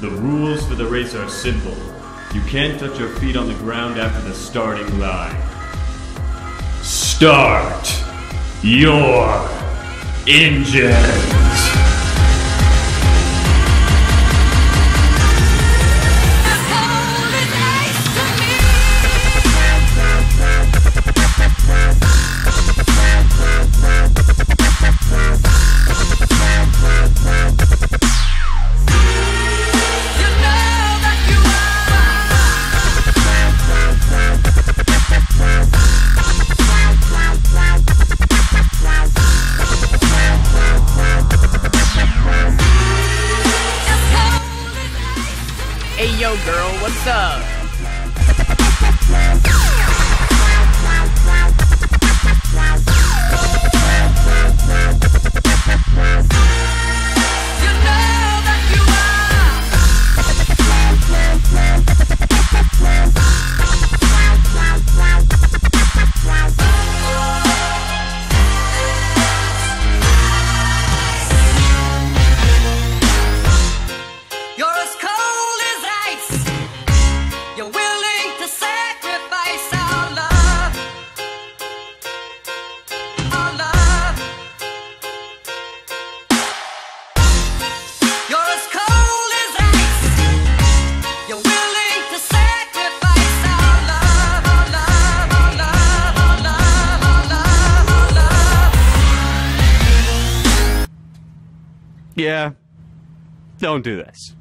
The rules for the race are simple. You can't touch your feet on the ground after the starting line. Start your engines! Yo girl, what's up? Yeah. Don't do this.